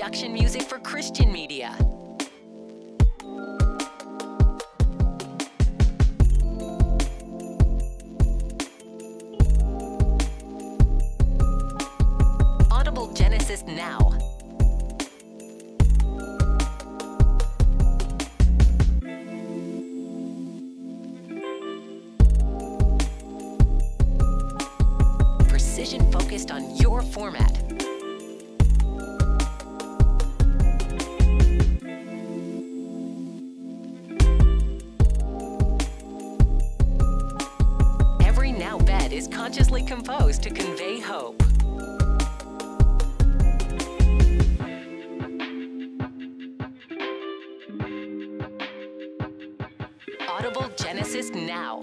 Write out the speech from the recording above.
production music for Christian media. Audible Genesis Now. Precision focused on your format. Consciously composed to convey hope. Audible Genesis Now.